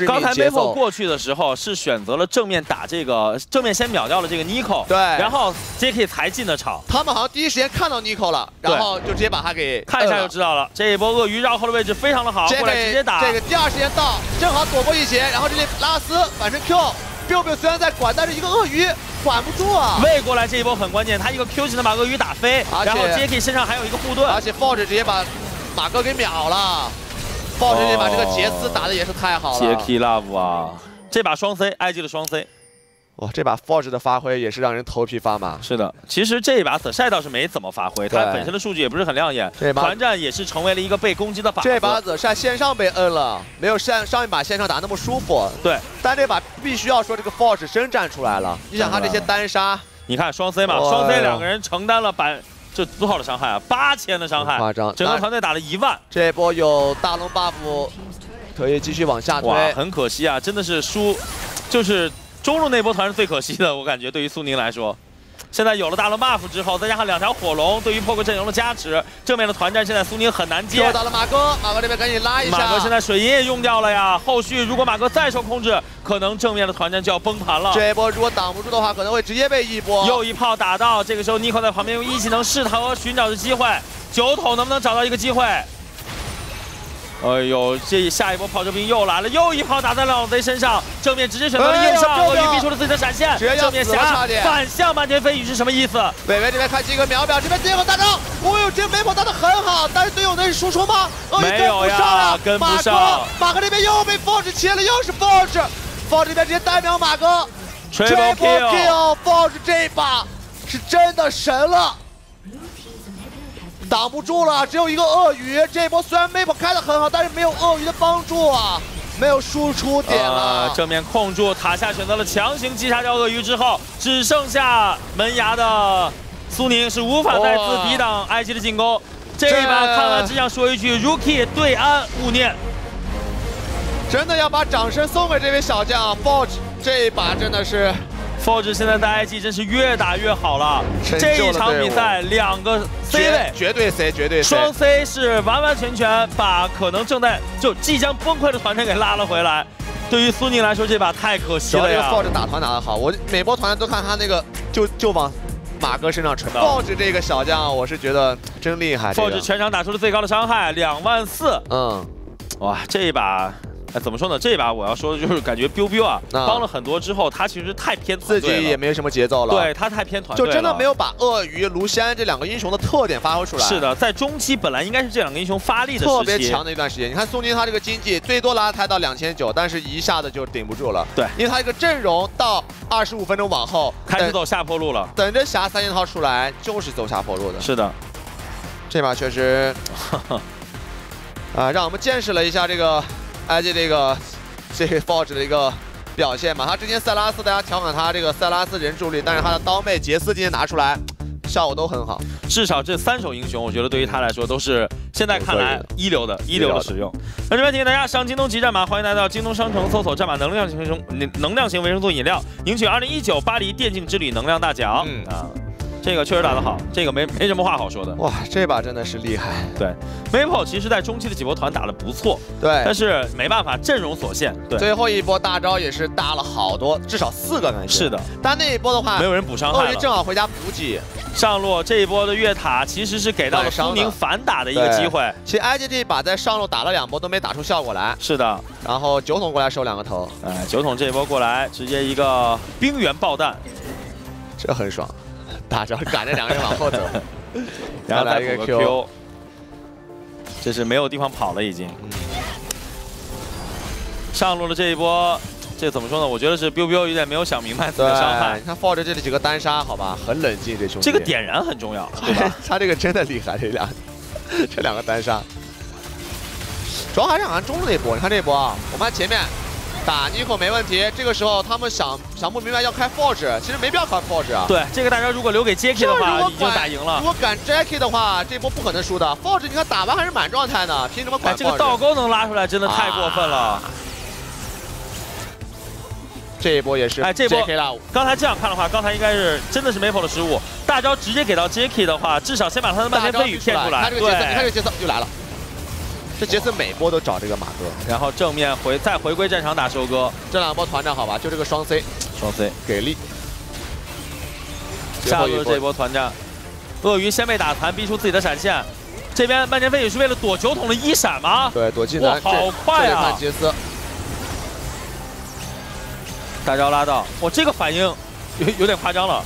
刚才 Maple 过去的时候是选择了正面打这个，正面先秒掉了这个 Nico，对，然后 Jacky 才进的场。他们好像第一时间看到 Nico 了，然后就直接把他给看一下就知道了。这一波鳄鱼绕后的位置非常的好，过来直接打。这个第二时间到，正好躲过一劫，然后这里拉斯反身 Q。Biu biu 虽然在管，但是一个鳄鱼管不住啊！喂过来这一波很关键，他一个 Q 技能把鳄鱼打飞，然后 Jacky 身上还有一个护盾，而且 Forge 直接把马哥给秒了。Forge 直接把这个杰斯打的也是太好了。Jacky Love 啊，这把双 C，IG 的双 C。哇，这把 Forge 的发挥也是让人头皮发麻。是的，其实这一把 Zai 倒是没怎么发挥，他本身的数据也不是很亮眼。团战也是成为了一个被攻击的靶。这把 Zai 线上被摁了，没有上上一把线上打那么舒服。对，但这把必须要说这个 Forge 真站出来了。你想他这些单杀，你看双 C 嘛，双 C 两个人承担了百这多少的伤害啊？八千的伤害，夸张。整个团队打了一万。这波有大龙 buff，可以继续往下推。很可惜啊，真的是输，就是。中路那波团是最可惜的，我感觉对于苏宁来说，现在有了大龙 buff 之后，再加上两条火龙，对于破格阵容的加持，正面的团战现在苏宁很难接。又到了马哥，马哥这边赶紧拉一下。马哥现在水银也用掉了呀，后续如果马哥再受控制，可能正面的团战就要崩盘了。这一波如果挡不住的话，可能会直接被一波。又一炮打到，这个时候尼克在旁边用一技能试探和寻找着机会，酒桶能不能找到一个机会？哎呦，这下一波跑车兵又来了，又一炮打在了老贼身上，正面直接选择了硬上，鳄鱼逼出了自己的闪现，正面侠反向漫天飞雨是什么意思？伟伟这边看几个秒表，这边最后大招，哦呦，这没跑打的很好，但是队友能输出吗？没有呀，跟不上。马哥马哥这边又被 Forge 切了，又是 Forge，Forge 这边直接单秒马哥，Triple Kill，Forge 这把是真的神了。挡不住了，只有一个鳄鱼。这波虽然 Maple 开的很好，但是没有鳄鱼的帮助啊，没有输出点了。正面控住塔下，选择了强行击杀掉鳄鱼之后，只剩下门牙的苏宁是无法再次抵挡 IG 的进攻。这一把看完只想说一句：Rookie 对安勿念。真的要把掌声送给这位小将 Forge，这一把真的是。Forge 现在的 IG 真是越打越好了。这一场比赛两个 C 位，绝对 C，绝对双 C 是完完全全把可能正在就即将崩溃的团战给拉了回来。对于苏宁来说，这把太可惜了呀。Forge 打团打得好，我每波团都看他那个就就往马哥身上沉。Forge 这个小将，我是觉得真厉害。Forge 全场打出了最高的伤害两万四。嗯，哇，这一把。哎，怎么说呢？这把我要说的就是感觉 biu biu 啊，帮了很多之后，他其实太偏自己也没什么节奏了。对他太偏团队就真的没有把鳄鱼、卢锡安这两个英雄的特点发挥出来。是的，在中期本来应该是这两个英雄发力的特别强的一段时间。你看宋宁他这个经济最多拉抬到两千九，但是一下子就顶不住了。对，因为他这个阵容到二十五分钟往后开始走下坡路了，等着侠三件套出来就是走下坡路的。是的，这把确实 啊，让我们见识了一下这个 IG 这个。这个 Forge 的一个表现嘛，他之前塞拉斯大家调侃他这个塞拉斯人助力，但是他的刀妹杰斯今天拿出来，效果都很好。至少这三手英雄，我觉得对于他来说都是现在看来一流的、一流的使用。那这边提醒大家上京东集战马，欢迎来到京东商城搜索战马能量型维生能量型维生素饮料，赢取2019巴黎电竞之旅能量大奖啊！这个确实打得好，这个没没什么话好说的。哇，这把真的是厉害。对，Maple 其实在中期的几波团打得不错，对，但是没办法，阵容所限。对，最后一波大招也是大了好多，至少四个感觉。是的，但那一波的话，没有人补伤害鳄鱼正好回家补给。上路这一波的越塔其实是给到了苏宁反打的一个机会。其实 IG 这一把在上路打了两波都没打出效果来。是的，然后酒桶过来收两个头。哎，酒桶这一波过来直接一个冰原爆弹，这很爽。大招赶着两个人往后走，然后来一个 Q，这是没有地方跑了已经。上路的这一波，这怎么说呢？我觉得是 biu biu 有点没有想明白自己的伤害。你看 Forge 这里几个单杀，好吧，很冷静这兄弟。这个点燃很重要，对吧？他这个真的厉害，这俩这两个单杀，主要还是好像中路那波。你看这波啊，我们看前面。打妮可没问题，这个时候他们想想不明白要开 Forge，其实没必要开 Forge 啊。对，这个大招如果留给 Jacky 的话，已经打赢了。如果敢 Jacky 的话，这波不可能输的。Forge 你看打完还是满状态呢，凭什么管？这个倒钩能拉出来，真的太过分了。这一波也是，哎，这波刚才这样看的话，刚才应该是真的是 Maple 的失误。大招直接给到 Jacky 的话，至少先把他的漫天飞雨骗出来。他这个节奏，你看这个节奏又来了。这杰斯每波都找这个马哥，然后正面回再回归战场打收割。这两波团战好吧，就这个双 C，双 C 给力。下路这波团战，鳄鱼先被打残，逼出自己的闪现。这边漫天飞雨是为了躲酒桶的一闪吗？对，躲技能。好快啊！杰斯，大招拉到，我这个反应有有点夸张了。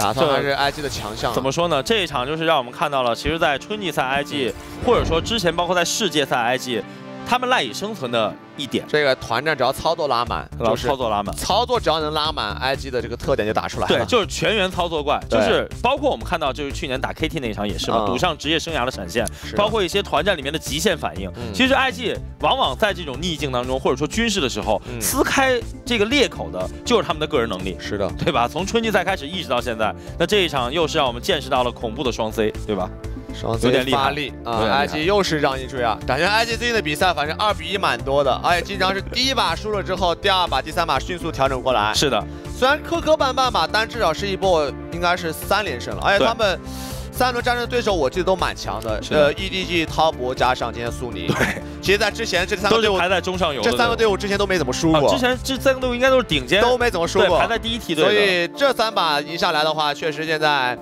打算还是 IG 的强项。怎么说呢？这一场就是让我们看到了，其实，在春季赛 IG，或者说之前包括在世界赛 IG。他们赖以生存的一点，这个团战只要操作拉满，就是操作拉满，操作只要能拉满，IG 的这个特点就打出来了。对，就是全员操作怪，就是包括我们看到，就是去年打 KT 那一场也是嘛，赌上职业生涯的闪现，包括一些团战里面的极限反应。其实 IG 往往在这种逆境当中，或者说军事的时候，撕开这个裂口的就是他们的个人能力。是的，对吧？从春季赛开始一直到现在，那这一场又是让我们见识到了恐怖的双 C，对吧？双 C 发力啊！IG 又是让一追啊！感觉 IG 最近的比赛反正二比一蛮多的，而且经常是第一把输了之后，第二把、第三把迅速调整过来。是的，虽然磕磕绊绊吧，但至少是一波应该是三连胜了。而且他们三轮战胜对手，我记得都蛮强的。呃，EDG、滔博加上今天苏宁。对，其实，在之前这三个队伍排在中上游。这三个队伍之前都没怎么输过。之前这三个队伍应该都是顶尖，都没怎么输过。排在第一梯队。所以这三把赢下来的话，确实现在。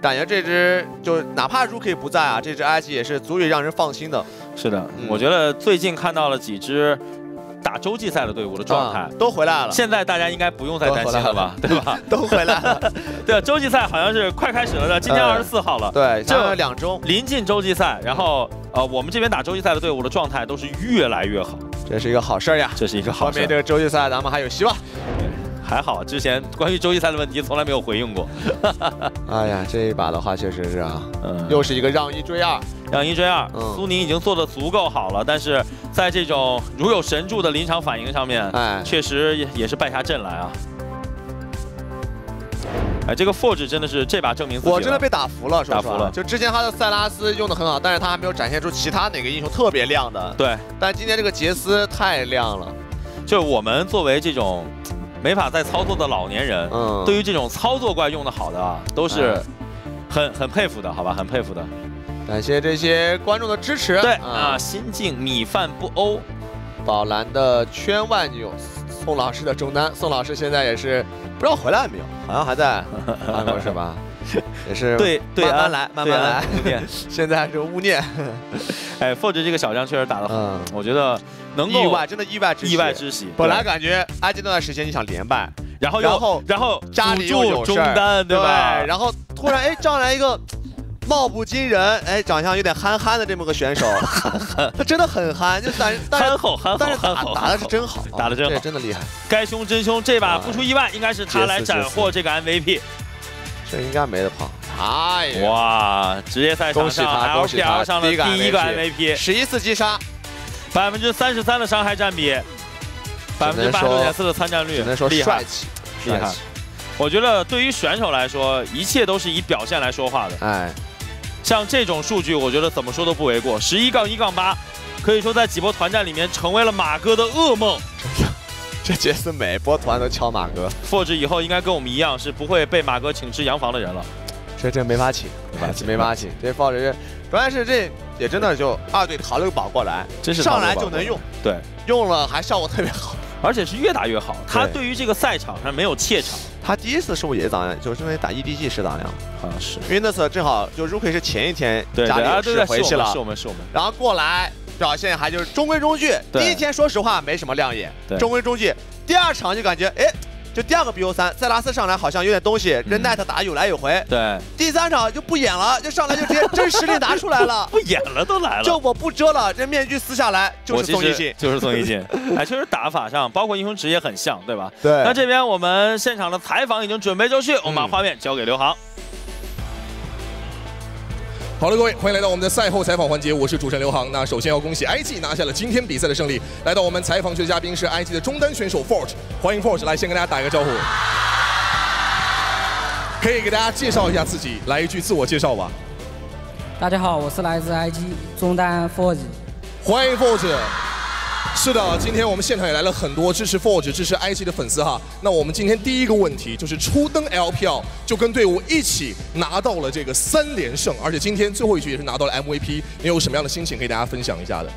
感觉这支就哪怕 Rookie 不在啊，这支 IG 也是足以让人放心的。是的，我觉得最近看到了几支。打洲际赛的队伍的状态都回来了，现在大家应该不用再担心了吧？对吧？都回来了。对啊，洲际赛好像是快开始了的，今天二十四号了。对，这两周临近洲际赛，然后呃，我们这边打洲际赛的队伍的状态都是越来越好，这是一个好事呀，这是一个好事。后面这个洲际赛咱们还有希望。还好，之前关于周际赛的问题从来没有回应过。哎呀，这一把的话确实是啊，嗯，又是一个让一追二，让一追二。苏宁已经做的足够好了，但是在这种如有神助的临场反应上面，哎，确实也也是败下阵来啊。哎，这个 Forge 真的是这把证明自己我真的被打服了，打服了。就之前他的塞拉斯用的很好，但是他还没有展现出其他哪个英雄特别亮的。对，但今天这个杰斯太亮了。就我们作为这种。没法再操作的老年人，嗯，对于这种操作怪用的好的啊，都是很很佩服的，好吧，很佩服的。感谢这些观众的支持。对啊，心境米饭不欧，宝蓝的圈外女友，宋老师的中单，宋老师现在也是不知道回来没有，好像还在 韩国是吧？也是对对，慢慢来，慢慢来。现在是勿念。哎，Forge 这个小将确实打得很，我觉得能够意外，真的意外之意外之喜。本来感觉 IG 那段时间你想连败，然后然后然后家里又有中单，对吧？然后突然哎招来一个貌不惊人，哎长相有点憨憨的这么个选手，他真的很憨，就但憨厚憨厚，但是打打的是真好，打的真好，真的厉害。该凶真凶，这把不出意外，应该是他来斩获这个 MVP。这应该没得跑。哎哇！职业赛场上 LPL 上的第一个 MVP，十一次击杀，百分之三十三的伤害占比，百分之八十六点四的参战率，只能说帅气，厉害。我觉得对于选手来说，一切都是以表现来说话的。哎，像这种数据，我觉得怎么说都不为过。十一杠一杠八，可以说在几波团战里面成为了马哥的噩梦。这杰斯每波团都敲马哥，Forge 以后应该跟我们一样，是不会被马哥请吃洋房的人了。这这没法请，没法请，没法请。这 Forge 主要是这也真的就二队淘了个宝过来，真是上来就能用，对，用了还效果特别好，而且是越打越好。他对于这个赛场上没有怯场，他第一次是不是也打量？就是因为打 EDG 是打量，好像是。因为那次正好就 Rookie 是前一天家里是回去了，是我们是我们，然后过来表现还就是中规中矩。第一天说实话没什么亮眼，中规中矩。第二场就感觉哎。就第二个 BO 三，塞拉斯上来好像有点东西，跟奈特打有来有回。对，第三场就不演了，就上来就直接真实力拿出来了，不演了都来了。就我不遮了，这面具撕下来就是宋一信，就是宋一信。哎，确实打法上，包括英雄职业很像，对吧？对。那这边我们现场的采访已经准备就绪，我们把画面交给刘航。好了，各位，欢迎来到我们的赛后采访环节，我是主持人刘航。那首先要恭喜 IG 拿下了今天比赛的胜利。来到我们采访区的嘉宾是 IG 的中单选手 Forge，欢迎 Forge 来先跟大家打一个招呼。可以给大家介绍一下自己，来一句自我介绍吧。大家好，我是来自 IG 中单 Forge，欢迎 Forge。是的，今天我们现场也来了很多支持 Forge、支持 IG 的粉丝哈。那我们今天第一个问题就是初登 LPL 就跟队伍一起拿到了这个三连胜，而且今天最后一局也是拿到了 MVP，你有什么样的心情可以大家分享一下的？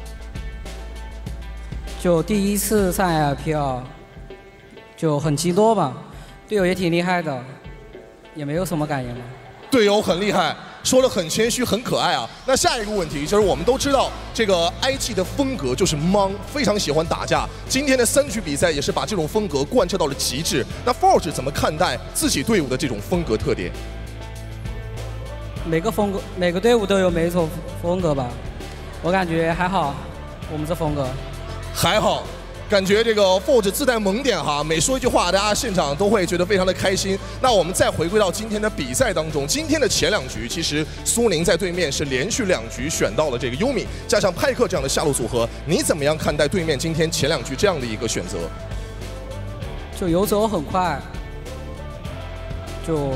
就第一次上 LPL，就很激动吧，队友也挺厉害的，也没有什么感言吧。队友很厉害。说的很谦虚，很可爱啊。那下一个问题就是，我们都知道这个 IG 的风格就是莽，非常喜欢打架。今天的三局比赛也是把这种风格贯彻到了极致。那 Forge 怎么看待自己队伍的这种风格特点？每个风格，每个队伍都有每一种风格吧。我感觉还好，我们这风格还好。感觉这个 Forge 自带萌点哈，每说一句话，大家现场都会觉得非常的开心。那我们再回归到今天的比赛当中，今天的前两局，其实苏宁在对面是连续两局选到了这个优米，加上派克这样的下路组合，你怎么样看待对面今天前两局这样的一个选择？就游走很快，就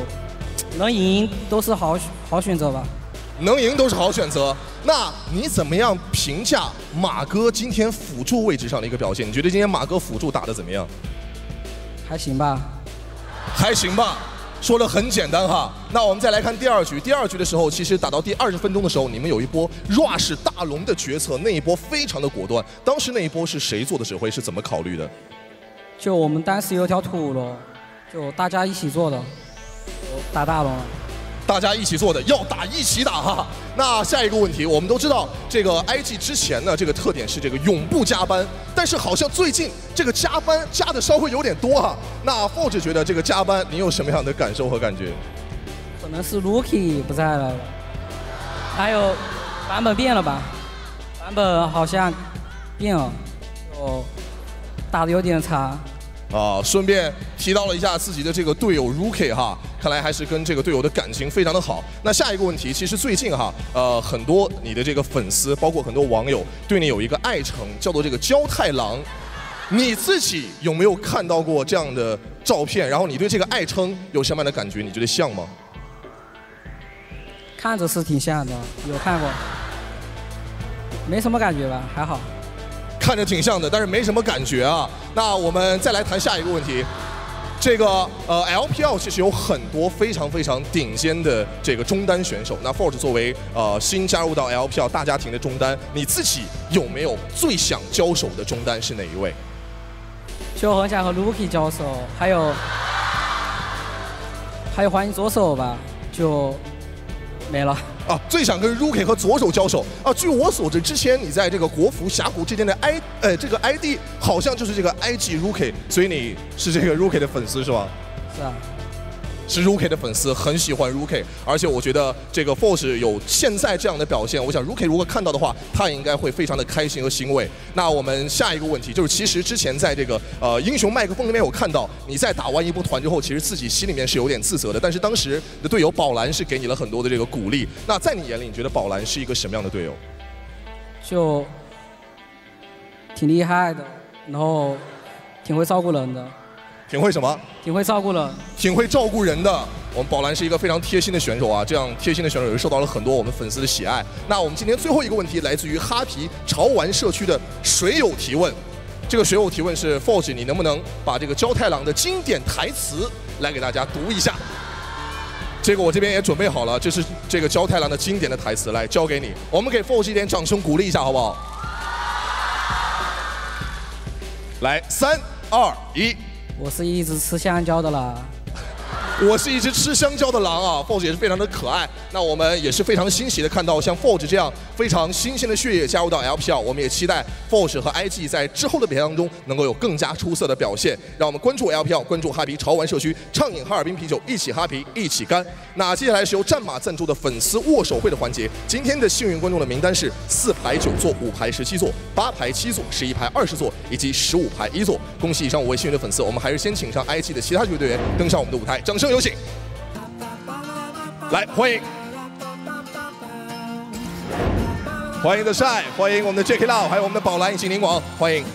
能赢都是好好选择吧。能赢都是好选择。那你怎么样评价马哥今天辅助位置上的一个表现？你觉得今天马哥辅助打的怎么样？还行吧。还行吧，说的很简单哈。那我们再来看第二局。第二局的时候，其实打到第二十分钟的时候，你们有一波 rush 大龙的决策，那一波非常的果断。当时那一波是谁做的指挥？是怎么考虑的？就我们当时有条土龙，就大家一起做的，打大龙。大家一起做的，要打一起打哈。那下一个问题，我们都知道这个 IG 之前呢，这个特点是这个永不加班，但是好像最近这个加班加的稍微有点多哈。那 Forge 觉得这个加班，你有什么样的感受和感觉？可能是 Rookie 不在了，还有版本变了吧？版本好像变了，哦，打的有点差。啊，顺便提到了一下自己的这个队友 Rookie 哈，看来还是跟这个队友的感情非常的好。那下一个问题，其实最近哈，呃，很多你的这个粉丝，包括很多网友，对你有一个爱称，叫做这个焦太郎。你自己有没有看到过这样的照片？然后你对这个爱称有什么样的感觉？你觉得像吗？看着是挺像的，有看过，没什么感觉吧，还好。看着挺像的，但是没什么感觉啊。那我们再来谈下一个问题，这个呃 LPL 其实有很多非常非常顶尖的这个中单选手。那 Forge 作为呃新加入到 LPL 大家庭的中单，你自己有没有最想交手的中单是哪一位？就很想和 l u k y 交手，还有还有欢迎左手吧，就没了。啊，最想跟 Rookie 和左手交手啊！据我所知，之前你在这个国服峡谷之间的 I，呃，这个 ID 好像就是这个 IG Rookie，所以你是这个 Rookie 的粉丝是吧？是啊。是 Rookie 的粉丝，很喜欢 Rookie，而且我觉得这个 Force 有现在这样的表现，我想 Rookie 如果看到的话，他也应该会非常的开心和欣慰。那我们下一个问题就是，其实之前在这个呃英雄麦克风里面有看到你在打完一波团之后，其实自己心里面是有点自责的，但是当时的队友宝蓝是给你了很多的这个鼓励。那在你眼里，你觉得宝蓝是一个什么样的队友？就挺厉害的，然后挺会照顾人的。挺会什么？挺会照顾人，挺会照顾人的。我们宝蓝是一个非常贴心的选手啊，这样贴心的选手也受到了很多我们粉丝的喜爱。那我们今天最后一个问题来自于哈皮潮玩社区的水友提问，这个水友提问是 Forge，你能不能把这个焦太郎的经典台词来给大家读一下？这个我这边也准备好了，这是这个焦太郎的经典的台词，来交给你。我们给 Forge 一点掌声鼓励一下，好不好？来，三二一。我是一直吃香蕉的啦，我是一只吃香蕉的狼啊！Forge 也是非常的可爱。那我们也是非常欣喜的看到像 Forge 这样非常新鲜的血液加入到 LPL，我们也期待 Forge 和 IG 在之后的比赛当中能够有更加出色的表现。让我们关注 LPL，关注哈皮潮玩社区，畅饮哈尔滨啤酒，一起哈皮，一起干。那接下来是由战马赞助的粉丝握手会的环节。今天的幸运观众的名单是四排九座、五排十七座、八排七座、十一排二十座以及十五排一座。恭喜以上五位幸运的粉丝，我们还是先请上 IG 的其他球队队员登上我们的舞台，掌声有请。来，欢迎，欢迎的帅，欢迎我们的 Jacky Lau，还有我们的宝蓝以及宁王，欢迎。